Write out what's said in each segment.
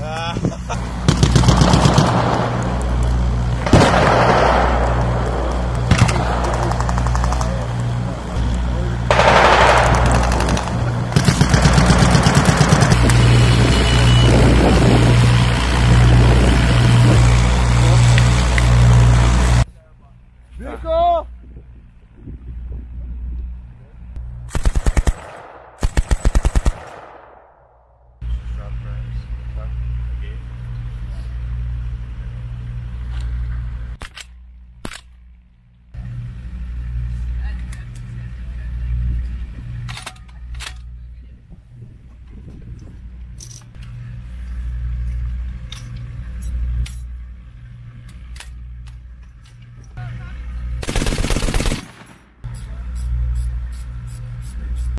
Uh.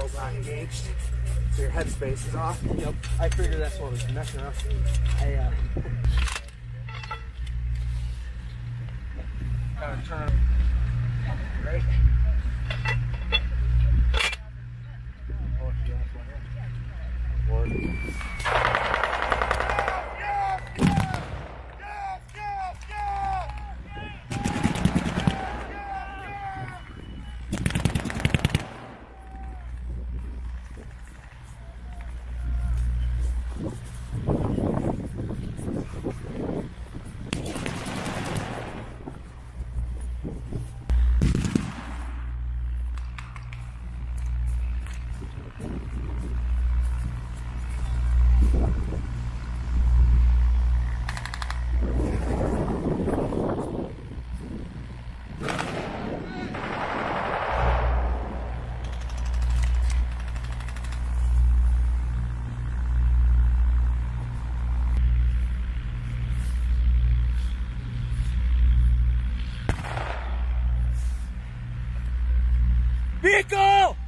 barrel's not engaged, so your headspace is off. Yep. I figured that's what was messing up. I uh Kind of turn. Right. Vehicle! Reload!